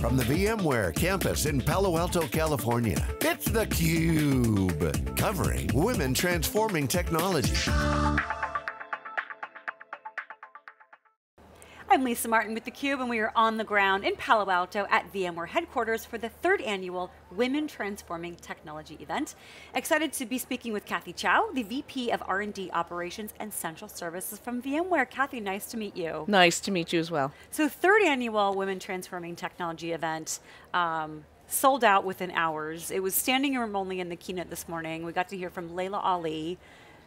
From the VMware campus in Palo Alto, California, it's theCUBE. Covering Women Transforming Technology. I'm Lisa Martin with theCUBE and we are on the ground in Palo Alto at VMware headquarters for the third annual Women Transforming Technology event. Excited to be speaking with Kathy Chou, the VP of R&D Operations and Central Services from VMware. Kathy, nice to meet you. Nice to meet you as well. So third annual Women Transforming Technology event. Um, sold out within hours. It was standing room only in the keynote this morning. We got to hear from Laila Ali.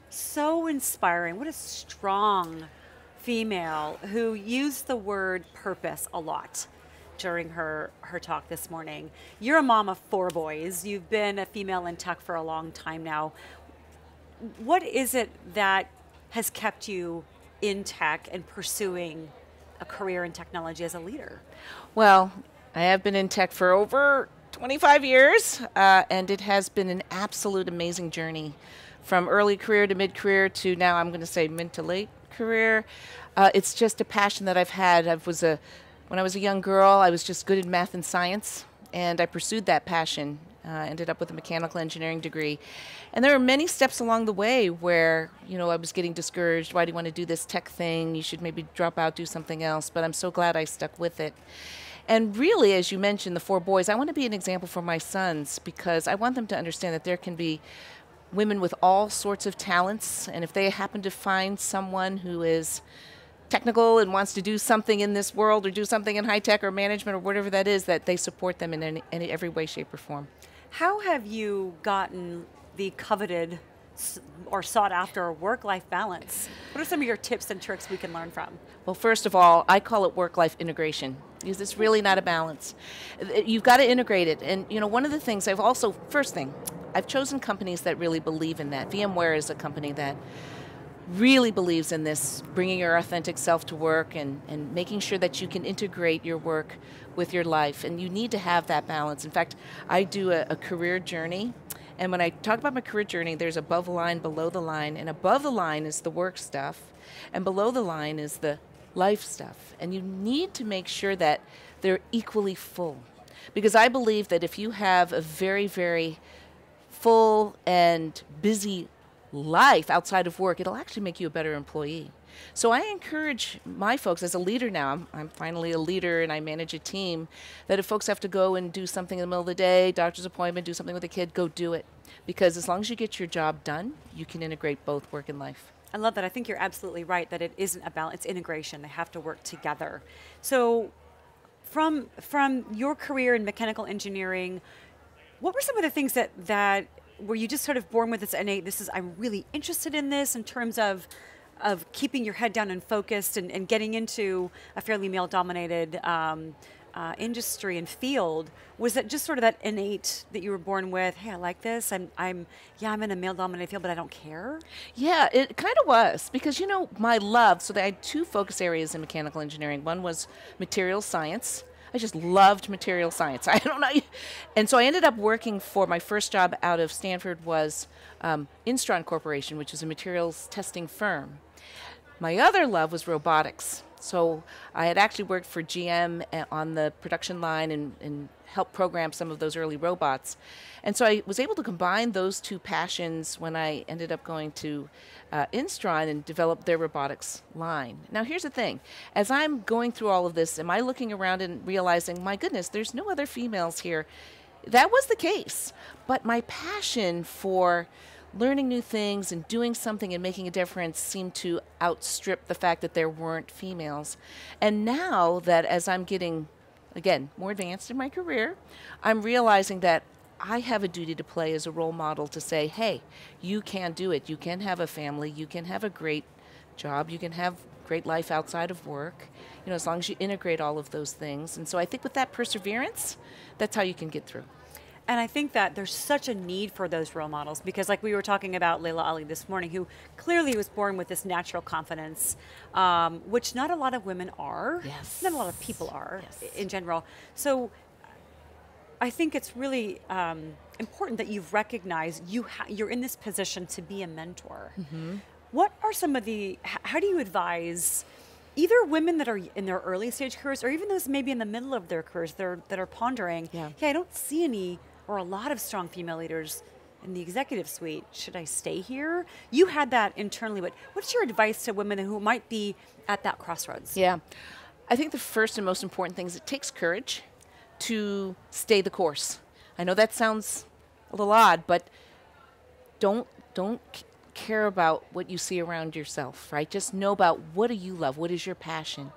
So inspiring, what a strong female who used the word purpose a lot during her, her talk this morning. You're a mom of four boys. You've been a female in tech for a long time now. What is it that has kept you in tech and pursuing a career in technology as a leader? Well, I have been in tech for over 25 years, uh, and it has been an absolute amazing journey from early career to mid career to now I'm going to say mid to late career. Uh, it's just a passion that I've had. I was a when I was a young girl, I was just good at math and science, and I pursued that passion. Uh, ended up with a mechanical engineering degree, and there were many steps along the way where you know I was getting discouraged. Why do you want to do this tech thing? You should maybe drop out, do something else. But I'm so glad I stuck with it. And really, as you mentioned, the four boys, I want to be an example for my sons because I want them to understand that there can be women with all sorts of talents, and if they happen to find someone who is technical and wants to do something in this world or do something in high tech or management or whatever that is, that they support them in any, in every way, shape, or form. How have you gotten the coveted or sought after work-life balance? What are some of your tips and tricks we can learn from? Well, first of all, I call it work-life integration because it's really not a balance. You've got to integrate it. And you know, one of the things I've also, first thing, I've chosen companies that really believe in that. VMware is a company that really believes in this, bringing your authentic self to work and, and making sure that you can integrate your work with your life. And you need to have that balance. In fact, I do a, a career journey. And when I talk about my career journey, there's above the line, below the line. And above the line is the work stuff. And below the line is the life stuff. And you need to make sure that they're equally full. Because I believe that if you have a very, very full and busy life outside of work, it'll actually make you a better employee. So I encourage my folks as a leader now, I'm, I'm, finally a leader and I manage a team, that if folks have to go and do something in the middle of the day, doctor's appointment, do something with a kid, go do it. Because as long as you get your job done, you can integrate both work and life. I love that. I think you're absolutely right that it isn't about it's integration. They have to work together. So from from your career in mechanical engineering, what were some of the things that that were you just sort of born with this innate, this is, I'm really interested in this in terms of, of keeping your head down and focused and, and getting into a fairly male dominated um, uh, industry and field, was that just sort of that innate that you were born with? Hey, I like this. I'm, I'm, yeah, I'm in a male-dominated field, but I don't care. Yeah, it kind of was because you know my love. So I had two focus areas in mechanical engineering. One was materials science, I just loved material science. I don't know. And so I ended up working for my first job out of Stanford was um, Instron Corporation, which is a materials testing firm. My other love was robotics. So I had actually worked for GM uh, on the production line and, and helped program some of those early robots. And so I was able to combine those two passions when I ended up going to uh, Instron and develop their robotics line. Now here's the thing, as I'm going through all of this, am I looking around and realizing, my goodness, there's no other females here? That was the case, but my passion for learning new things and doing something and making a difference seemed to outstrip the fact that there weren't females. And now that as I'm getting, again, more advanced in my career, I'm realizing that I have a duty to play as a role model to say, hey, you can do it. You can have a family. You can have a great job. You can have great life outside of work. You know, as long as you integrate all of those things. And so I think with that perseverance, that's how you can get through. And I think that there's such a need for those role models because like we were talking about Laila Ali this morning, who clearly was born with this natural confidence, um, which not a lot of women are. Yes. Not a lot of people are yes. in general. So I think it's really um, important that you've recognized you you're in this position to be a mentor. Mm -hmm. What are some of the, how do you advise either women that are in their early stage careers or even those maybe in the middle of their careers that are, that are pondering, Yeah. hey, I don't see any or a lot of strong female leaders in the executive suite. Should I stay here? You had that internally, but what's your advice to women who might be at that crossroads? Yeah. I think the first and most important thing is it takes courage to stay the course. I know that sounds a little odd, but don't don't care about what you see around yourself, right? Just know about what do you love? What is your passion?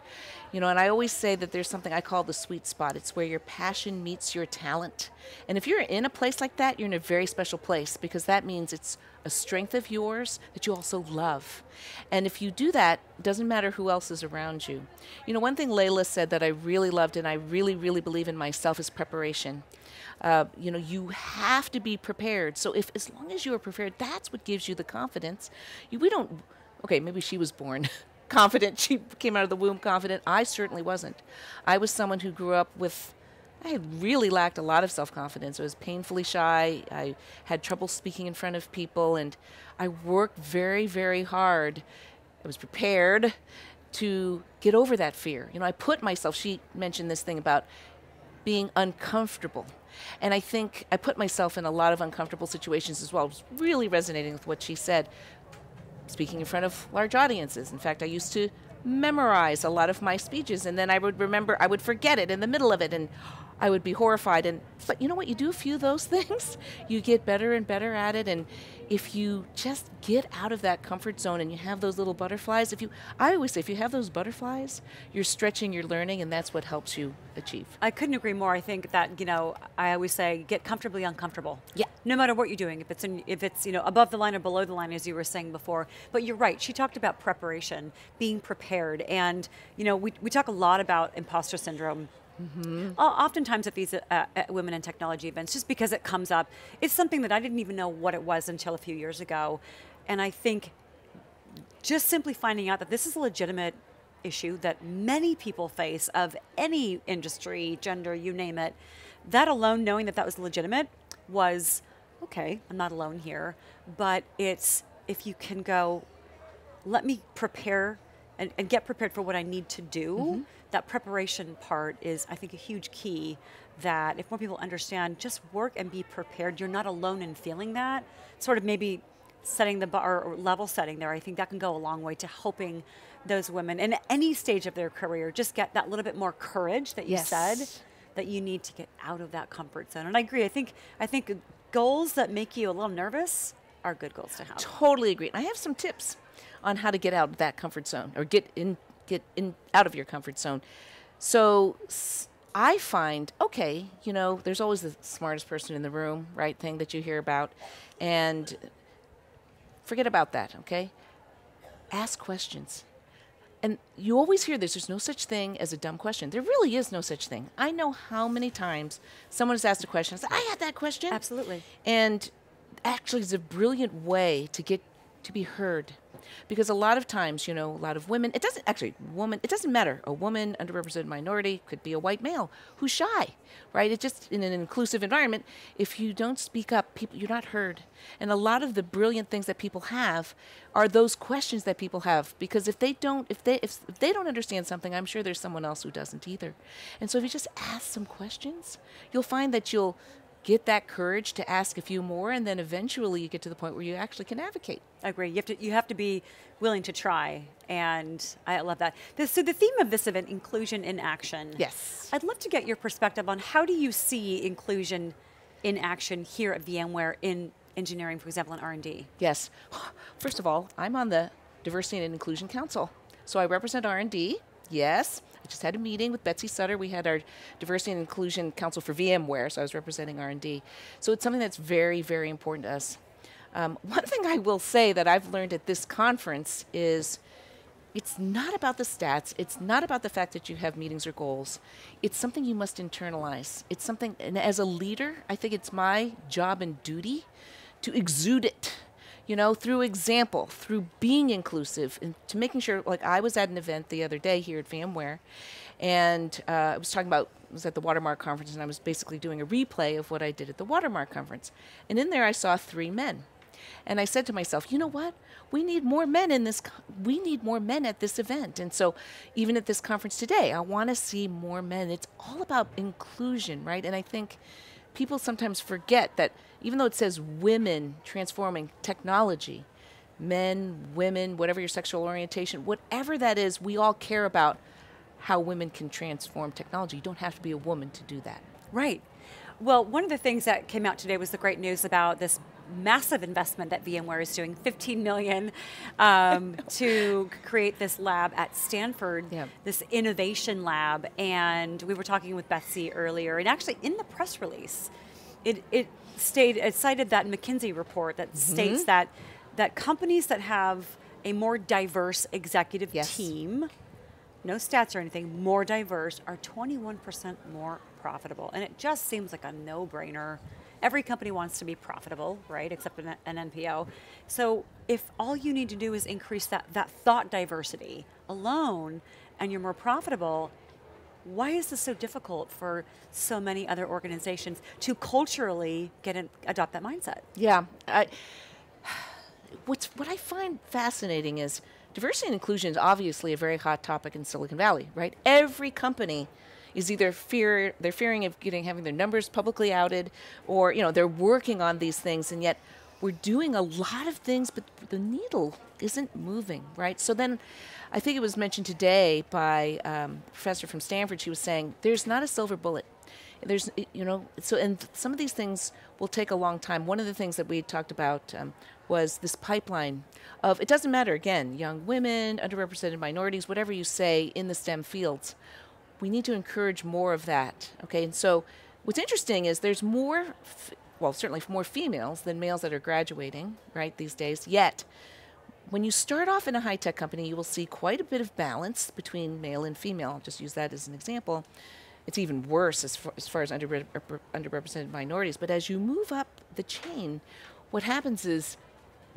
You know, and I always say that there's something I call the sweet spot. It's where your passion meets your talent. And if you're in a place like that, you're in a very special place because that means it's a strength of yours that you also love. And if you do that, doesn't matter who else is around you. You know, one thing Laila said that I really loved and I really, really believe in myself is preparation. Uh, you know, you have to be prepared. So if as long as you are prepared, that's what gives you the confidence. You, we don't. Okay, maybe she was born confident. She came out of the womb confident. I certainly wasn't. I was someone who grew up with. I had really lacked a lot of self confidence. I was painfully shy. I had trouble speaking in front of people, and I worked very, very hard. I was prepared to get over that fear. You know, I put myself. She mentioned this thing about being uncomfortable. And I think I put myself in a lot of uncomfortable situations as well. Was really resonating with what she said, speaking in front of large audiences. In fact, I used to memorize a lot of my speeches and then I would remember I would forget it in the middle of it and I would be horrified and but you know what you do a few of those things you get better and better at it and if you just get out of that comfort zone and you have those little butterflies if you I always say if you have those butterflies you're stretching you're learning and that's what helps you achieve I couldn't agree more. I think that you know, I always say, get comfortably uncomfortable. Yeah. No matter what you're doing, if it's in, if it's you know above the line or below the line, as you were saying before. But you're right. She talked about preparation, being prepared, and you know, we we talk a lot about imposter syndrome. O- Oftentimes at these uh, women in technology events, just because it comes up, it's something that I didn't even know what it was until a few years ago, and I think just simply finding out that this is a legitimate issue that many people face of any industry, gender, you name it, that alone, knowing that that was legitimate, was okay, I'm not alone here. But it's if you can go, let me prepare and, and get prepared for what I need to do. That preparation part is, I think, a huge key. That if more people understand, just work and be prepared. You're not alone in feeling that. Sort of maybe setting the bar or level setting there. I think that can go a long way to helping those women in any stage of their career just get that little bit more courage that you said that you need to get out of that comfort zone. And I agree. I think I think goals that make you a little nervous are good goals to have. Totally agree. I have some tips on how to get out of that comfort zone or get in get in out of your comfort zone. So I find okay, you know, there's always the smartest person in the room, right? Thing that you hear about, and forget about that. Okay, ask questions. And you always hear this there's no such thing as a dumb question. There really is no such thing. I know how many times someone has asked a question. I said, I had that question. Absolutely. And actually, it's a brilliant way to get to be heard. Because a lot of times, you know, a lot of women, it doesn't actually, woman, it doesn't matter. A woman, underrepresented minority, could be a white male who's shy, right? It's just, in an inclusive environment, if you don't speak up, people, you're not heard. And a lot of the brilliant things that people have are those questions that people have. Because if they don't, if they, if, if they don't understand something, I'm sure there's someone else who doesn't either. And so if you just ask some questions, you'll find that you'll get that courage to ask a few more and then eventually you get to the point where you actually can advocate I agree. You have to you have to be willing to try, and I love that. This, so the theme of this event, inclusion in action. Yes. I'd love to get your perspective on how do you see inclusion in action here at VMware in engineering, for example, in R and D. yes first of all i'm on the diversity and inclusion council so i represent r&d yes just had a meeting with betsy sutter we had our diversity and inclusion council for vmware so i was representing r&d so it's something that's very very important to us um, one thing i will say that i've learned at this conference is it's not about the stats. It's not about the fact that you have meetings or goals. It's something you must internalize. It's something, and as a leader, I think it's my job and duty to exude it, you know, through example, through being inclusive, and to making sure, like, I was at an event the other day here at VMware, and uh, I was talking about, I was at the Watermark conference, and I was basically doing a replay of what I did at the Watermark conference. And in there, I saw three men. And I said to myself, you know what? We need more men in this. We need more men at this event. And so, even at this conference today, I want to see more men. It's all about inclusion, right? And I think people sometimes forget that even though it says women transforming technology, men, women, whatever your sexual orientation, whatever that is, we all care about how women can transform technology. You don't have to be a woman to do that. Right. Well, one of the things that came out today was the great news about this massive investment that VMware is doing, 15 million, um, to create this lab at Stanford, Yep. this innovation lab. And we were talking with Betsy earlier, and actually in the press release, it it stayed it cited that McKinsey report that states that that companies that have a more diverse executive Yes. team no stats or anything, more diverse, are 21% more profitable. And it just seems like a no brainer. Every company wants to be profitable, right? Except an, an NPO. So if all you need to do is increase that, that thought diversity alone and you're more profitable, why is this so difficult for so many other organizations to culturally get an, adopt that mindset? Yeah. I, what's what I find fascinating is diversity and inclusion is obviously a very hot topic in Silicon Valley, right? Every company is either fear they're fearing of getting having their numbers publicly outed, or you know they're working on these things, and yet we're doing a lot of things, but the needle isn't moving, right? So then. I think it was mentioned today by um, professor from Stanford. She was saying there's not a silver bullet there's you know so and some of these things will take a long time one of the things that we talked about um, was this pipeline of it doesn't matter again young women underrepresented minorities whatever you say in the stem fields we need to encourage more of that okay and so what's interesting is there's more well certainly more females than males that are graduating right these days yet when you start off in a high tech company, you will see quite a bit of balance between male and female. I'll just use that as an example. It's even worse as far as, far as underre- underrepresented minorities. But as you move up the chain, what happens is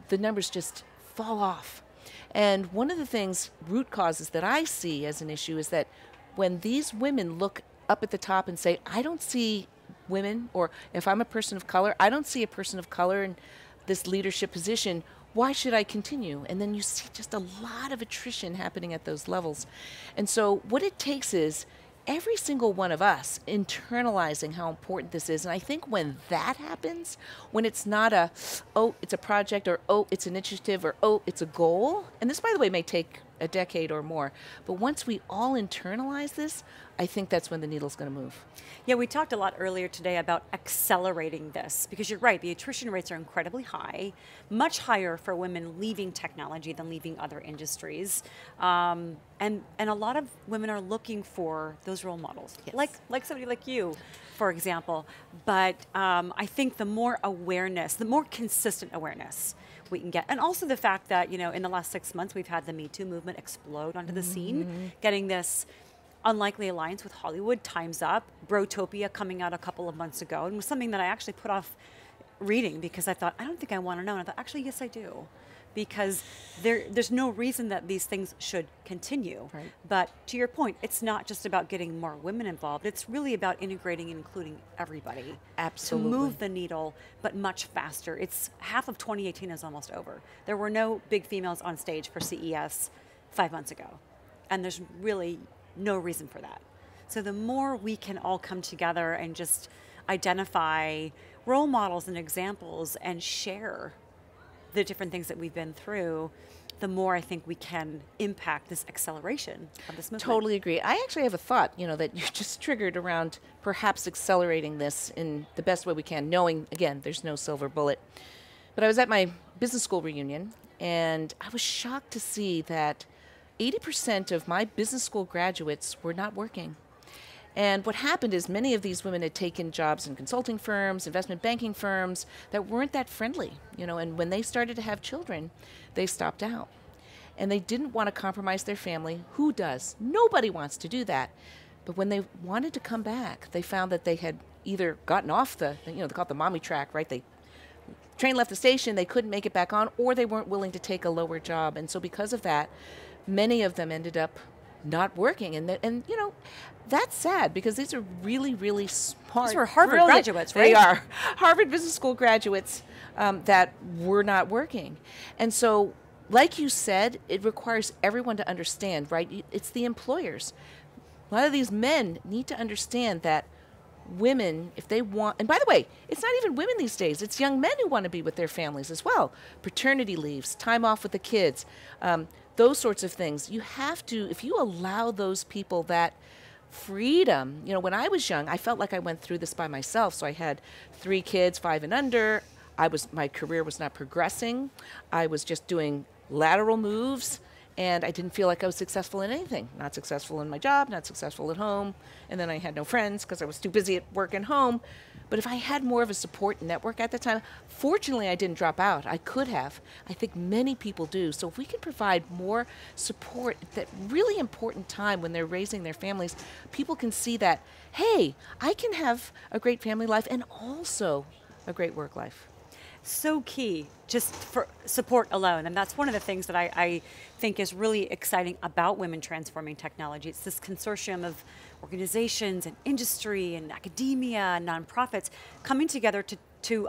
the numbers just fall off. And one of the things, root causes that I see as an issue is that when these women look up at the top and say, I don't see women, or if I'm a person of color, I don't see a person of color in this leadership position, why should I continue? And then you see just a lot of attrition happening at those levels. And so what it takes is every single one of us internalizing how important this is. And I think when that happens, when it's not a, oh, it's a project, or oh, it's an initiative, or oh, it's a goal, and this, by the way, may take a decade or more, but once we all internalize this, I think that's when the needle's going to move. Yeah, we talked a lot earlier today about accelerating this because you're right, the attrition rates are incredibly high, much higher for women leaving technology than leaving other industries. Um, and, and a lot of women are looking for those role models, Yes. like, like somebody like you, for example. But um, I think the more awareness, the more consistent awareness we can get, and also the fact that, you know, in the last six months, we've had the Me Too movement explode onto the scene, mm-hmm. getting this Unlikely Alliance with Hollywood, Time's Up, Brotopia coming out a couple of months ago, and was something that I actually put off reading because I thought, I don't think I want to know. And I thought, actually, yes, I do. Because there, there's no reason that these things should continue. Right. But to your point, it's not just about getting more women involved. It's really about integrating and including everybody. Absolutely. To move the needle, but much faster. It's half of 2018 is almost over. There were no big females on stage for CES five months ago. And there's really no reason for that. So the more we can all come together and just identify role models and examples and share the different things that we've been through, the more I think we can impact this acceleration of this movement. Totally agree. I actually have a thought, you know, that you just triggered around perhaps accelerating this in the best way we can, knowing, again, there's no silver bullet. But I was at my business school reunion, and I was shocked to see that 80% of my business school graduates were not working. And what happened is many of these women had taken jobs in consulting firms, investment banking firms that weren't that friendly, you know, and when they started to have children, they stopped out. And they didn't want to compromise their family. Who does? Nobody wants to do that. But when they wanted to come back, they found that they had either gotten off the, you know, they call it the mommy track, right? They train left the station, they couldn't make it back on, or they weren't willing to take a lower job. And so because of that, many of them ended up not working. And, and you know, that's sad because these are really, really smart. These were Harvard graduates, They are. Harvard Business School graduates um, that were not working. And so, like you said, it requires everyone to understand, right? It's the employers. A lot of these men need to understand that women, if they want, and by the way, it's not even women these days, it's young men who want to be with their families as well. Paternity leaves, time off with the kids, um, those sorts of things. You have to, if you allow those people that freedom, you know, when I was young, I felt like I went through this by myself. So I had three kids, five and under. I was, my career was not progressing. I was just doing lateral moves and I didn't feel like I was successful in anything. Not successful in my job, not successful at home, and then I had no friends because I was too busy at work and home. But if I had more of a support network at the time, fortunately I didn't drop out. I could have. I think many people do. So if we can provide more support at that really important time when they're raising their families, people can see that, hey, I can have a great family life and also a great work life so key just for support alone. And that's one of the things that I, I, think is really exciting about Women Transforming Technology. It's this consortium of organizations and industry and academia and nonprofits coming together to, to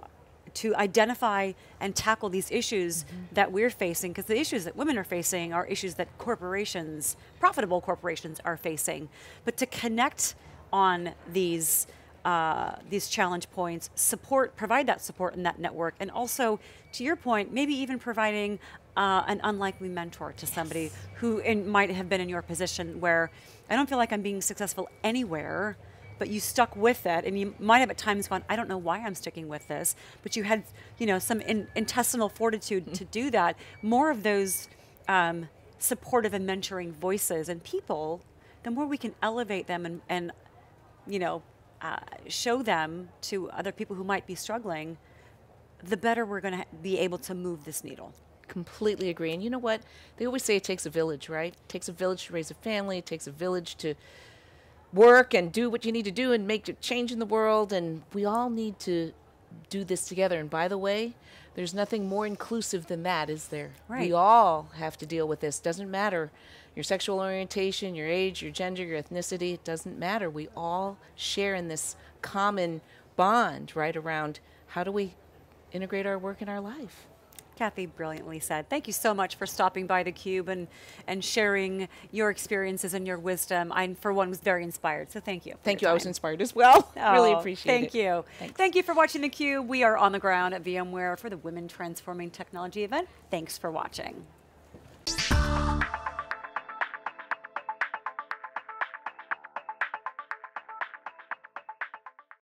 to identify and tackle these issues mm-hmm. that we're facing because the issues that women are facing are issues that corporations profitable corporations are facing but to connect on these uh, these challenge points, support, provide that support in that network, and also, to your point, maybe even providing uh, an unlikely mentor to somebody yes. who in, might have been in your position where I don't feel like I'm being successful anywhere, but you stuck with it, and you might have at times gone, I don't know why I'm sticking with this, but you had, you know, some in, intestinal fortitude to do that. More of those um, supportive and mentoring voices and people, the more we can elevate them and, and you know, uh, show them to other people who might be struggling, the better we're going to be able to move this needle. Completely agree. And you know what? They always say it takes a village, right? It takes a village to raise a family. It takes a village to work and do what you need to do and make a change in the world. And we all need to do this together. And by the way, there's nothing more inclusive than that, is there? Right. We all have to deal with this. Doesn't matter your sexual orientation, your age, your gender, your ethnicity, it doesn't matter. We all share in this common bond, right, around how do we integrate our work in our life. Kathy brilliantly said. Thank you so much for stopping by theCUBE and, and sharing your experiences and your wisdom. I, for one, was very inspired, so thank you. Thank you, I was inspired as well. Oh, really appreciate thank it. Thank you. Thanks. Thank you for watching theCUBE. We are on the ground at VMware for the Women Transforming Technology event. Thanks for watching.